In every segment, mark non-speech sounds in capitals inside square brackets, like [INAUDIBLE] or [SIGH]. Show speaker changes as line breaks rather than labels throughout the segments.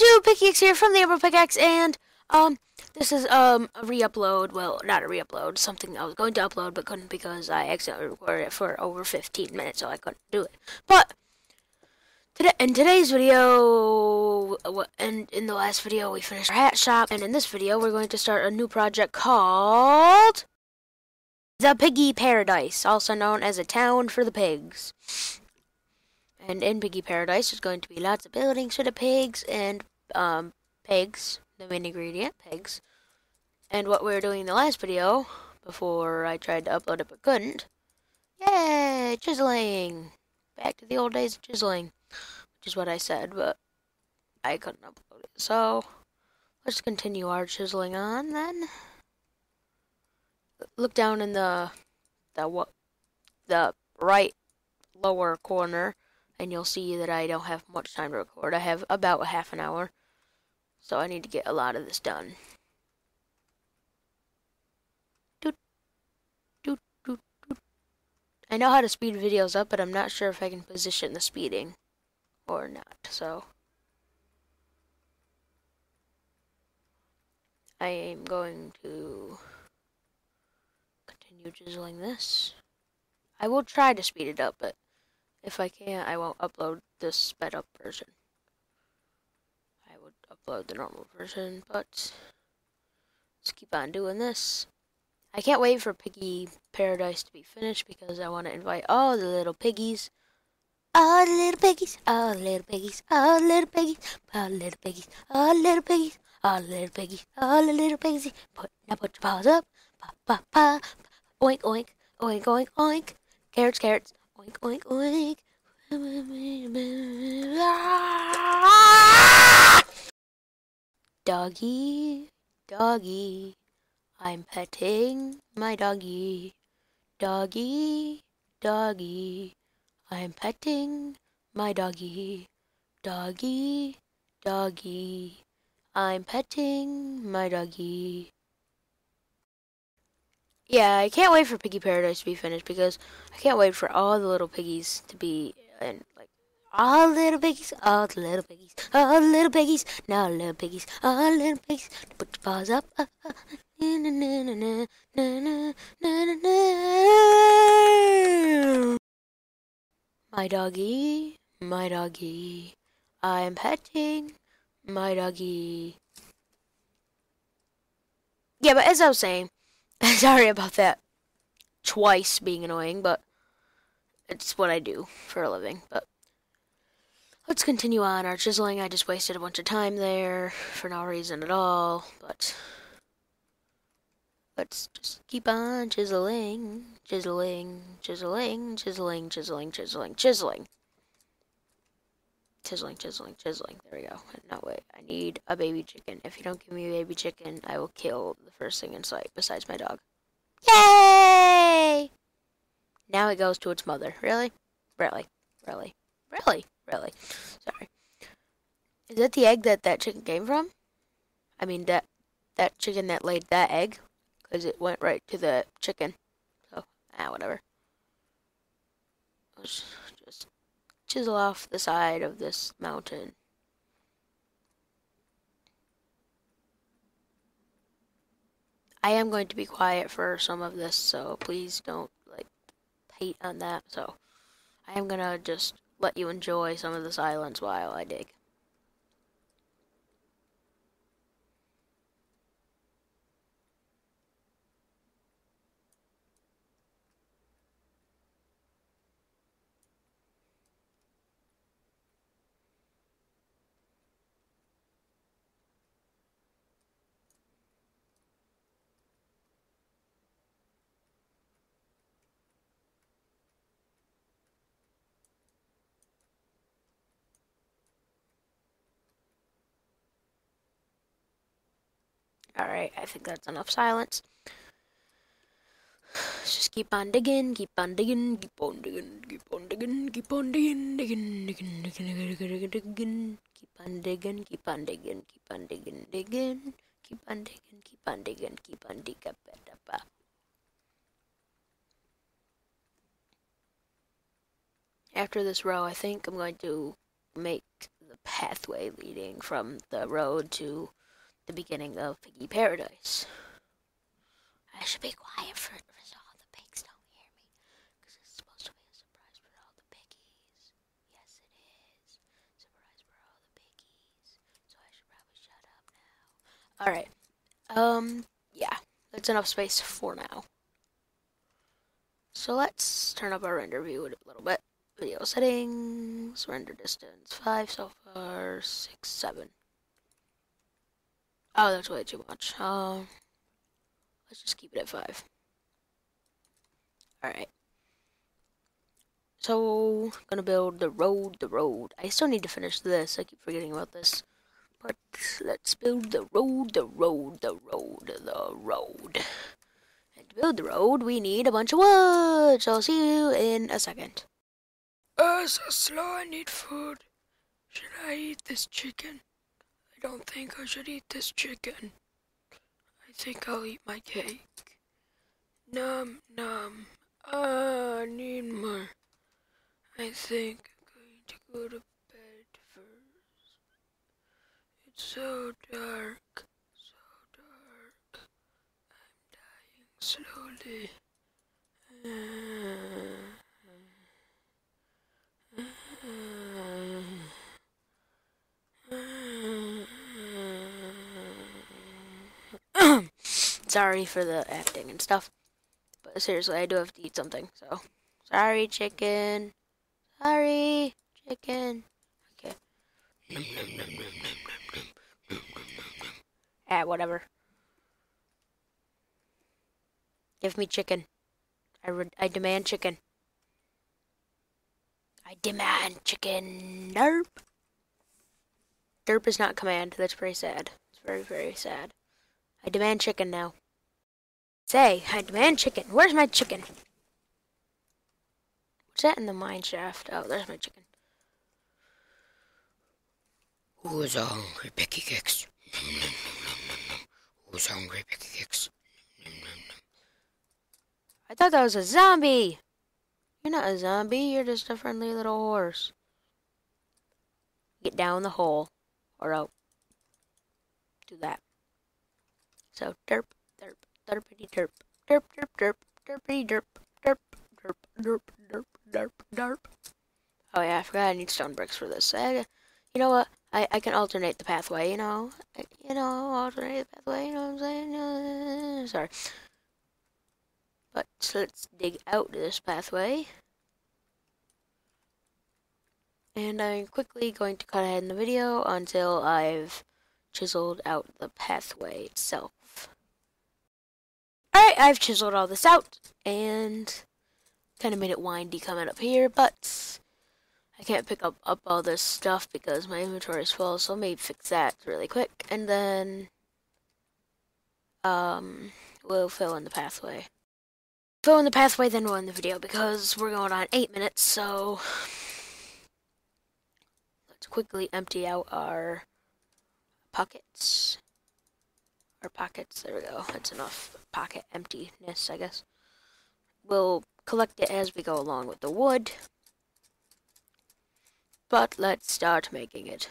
YouTube? Pickaxe here from the Emerald Pickaxe, and um, this is um a re-upload. Well, not a re-upload. Something I was going to upload but couldn't because I accidentally recorded it for over 15 minutes, so I couldn't do it. But today, in today's video, and in the last video, we finished our hat shop, and in this video, we're going to start a new project called the Piggy Paradise, also known as a town for the pigs. And in Piggy Paradise, there's going to be lots of buildings for the pigs and um, pigs, the main ingredient, pigs. And what we were doing in the last video, before I tried to upload it but couldn't, yay, chiseling! Back to the old days of chiseling, which is what I said, but I couldn't upload it. So, let's continue our chiseling on then. Look down in the, the, what, the right lower corner and you'll see that I don't have much time to record. I have about half an hour, so I need to get a lot of this done. I know how to speed videos up, but I'm not sure if I can position the speeding or not, so... I am going to continue chiseling this. I will try to speed it up, but if I can't, I won't upload this sped up version. Upload the normal version, but let's keep on doing this. I can't wait for Piggy Paradise to be finished because I want to invite all the little piggies. All the little piggies, all the little piggies, all the little piggies, all the little piggies, all the little piggies, all the little piggies, all the little piggies. Put, now put your paws up. Pa, pa, pa. Oink, oink, oink, oink, oink. Carrots, carrots. Oink, oink, oink. Doggy, doggy, I'm petting my doggy. Doggy, doggy, I'm petting my doggy. Doggy, doggy, I'm petting my doggy. Yeah, I can't wait for Piggy Paradise to be finished because I can't wait for all the little piggies to be and like all little piggies, all the little piggies, all the little piggies, now little piggies, all little piggies, put your paws up. Uh, uh, na, na, na, na, na, na, na, na. My doggy, my doggy, I'm petting my doggy. Yeah, but as I was saying, [LAUGHS] Sorry about that twice being annoying, but it's what I do for a living. But let's continue on our chiseling. I just wasted a bunch of time there for no reason at all, but let's just keep on chiseling, chiseling, chiseling, chiseling, chiseling, chiseling, chiseling. Chiseling, chiseling, chiseling. There we go. No, wait. I need a baby chicken. If you don't give me a baby chicken, I will kill the first thing in sight besides my dog. Yay! Now it goes to its mother. Really? Really? Really? Really? Really? Sorry. Is that the egg that that chicken came from? I mean, that that chicken that laid that egg? Because it went right to the chicken. So, ah, whatever. Let's just chisel off the side of this mountain. I am going to be quiet for some of this, so please don't like hate on that. So I am gonna just let you enjoy some of the silence while I dig. Alright, I think that's enough silence. Let's just keep on digging, keep on digging, keep on digging, keep on digging, keep on digging, digging, digging, digging, digging, digging, keep on digging, keep on digging, keep on digging, digging, keep on digging, keep on digging, keep on digging, After this row, I think I'm going to make the pathway leading from the road to the beginning of Piggy Paradise. I should be quiet for, for so all the pigs don't hear me, because it's supposed to be a surprise for all the. Yes, it is. Surprise for all the. So I should probably shut up now. All right. Um. Yeah. That's enough space for now. So let's turn up our render view a little bit. Video settings, render distance, 5 so far, 6, 7. Oh, that's way too much. Um, let's just keep it at 5. Alright. So, gonna build the road, the road. I still need to finish this. I keep forgetting about this. But let's build the road, the road, the road, the road. And to build the road, we need a bunch of wood. So I'll see you in a second.
Uh, so slow, I need food. Should I eat this chicken? I don't think I should eat this chicken. I think I'll eat my cake. Num, num. Ah, I need more. I think I'm going to go to bed first. It's so dark, so dark. I'm dying slowly.
Sorry for the acting and stuff. But seriously, I do have to eat something, so. Sorry, chicken. Sorry, chicken. Okay. Ah, whatever. Give me chicken. I, I demand chicken. I demand chicken. Derp. Derp is not command. That's very sad. It's very, very sad. I demand chicken now. Say, I demand chicken. Where's my chicken? What's that in the mine shaft? Oh, there's my chicken.
Who's hungry, Picky Kicks? Who's hungry, Picky Kicks?
I thought that was a zombie. You're not a zombie. You're just a friendly little horse. Get down the hole, or out. Do that. So derp, derpity derp, derp, derp, derp, derpity derp, derp, derp, derp, derp, derp, derp. Oh yeah, I forgot I need stone bricks for this. I, you know what? I, I can alternate the pathway. You know, I, you know, alternate the pathway. You know what I'm saying? Uh, sorry. But so let's dig out this pathway. And I'm quickly going to cut ahead in the video until I've chiseled out the pathway itself. Alright, I've chiseled all this out and kind of made it windy coming up here, but I can't pick up, up all this stuff because my inventory is full, so maybe fix that really quick, and then um, we'll fill in the pathway. Fill in the pathway, then we'll end the video because we're going on 8 minutes, so let's quickly empty out our pockets. Our pockets, there we go, that's enough pocket emptiness, I guess. We'll collect it as we go along with the wood. But let's start making it.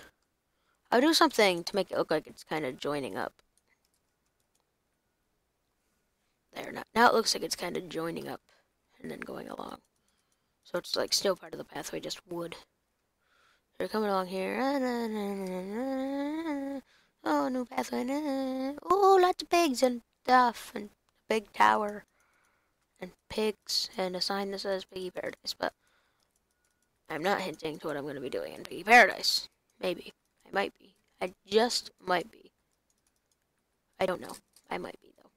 I'll do something to make it look like it's kind of joining up. There, now, now it looks like it's kind of joining up and then going along. So it's like still part of the pathway, just wood. They're coming along here. Oh, new pathway. Oh, lots of pigs and stuff and a big tower and pigs and a sign that says Piggy Paradise. But I'm not hinting to what I'm going to be doing in Piggy Paradise. Maybe. I might be. I just might be. I don't know. I might be, though.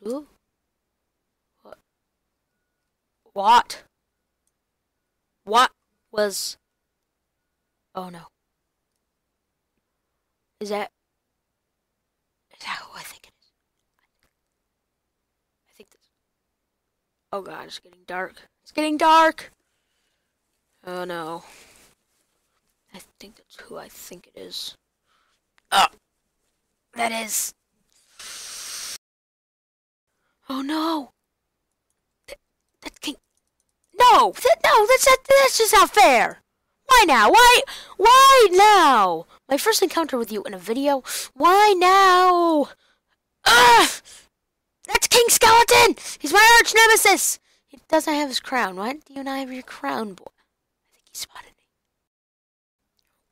What? What? What was... Oh no. Is that... Is that who I think it is? I think this... Oh god, it's getting dark. It's getting dark! Oh no. I think that's who I think it is. Oh! That is... Oh no! That No, th- no, that's not, that's just not fair. Why now? Why? Why now? My first encounter with you in a video. Why now? Ugh! That's King Skeleton. He's my arch nemesis. He doesn't have his crown. Why do you not have your crown, boy? I think he spotted me.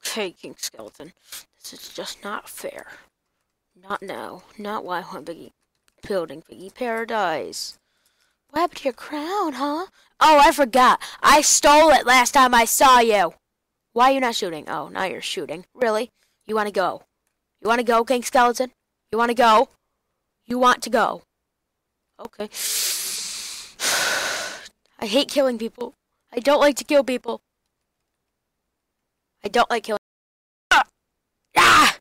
Okay, King Skeleton. This is just not fair. Not now. Not while I'm Biggie building Biggie Paradise. What happened to your crown, huh? Oh, I forgot. I stole it last time I saw you. Why are you not shooting? Oh, now you're shooting. Really? You want to go? You want to go, King Skeleton? You want to go? You want to go? Okay. [SIGHS] I hate killing people. I don't like to kill people. I don't like killing. Ah! [COUGHS] ah!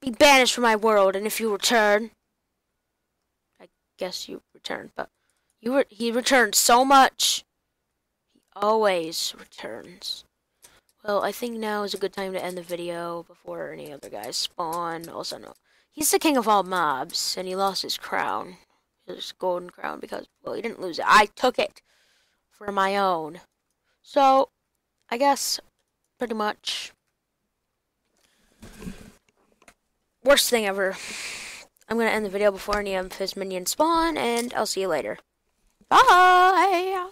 Be banished from my world, and if you return, I guess you return. But you re- he returns so much. He always returns. Well, I think now is a good time to end the video before any other guys spawn. Also, no, he's the king of all mobs, and he lost his crown, his golden crown, because well, he didn't lose it. I took it for my own. So, I guess pretty much worst thing ever. I'm gonna end the video before any of his minions spawn, and I'll see you later. Bye!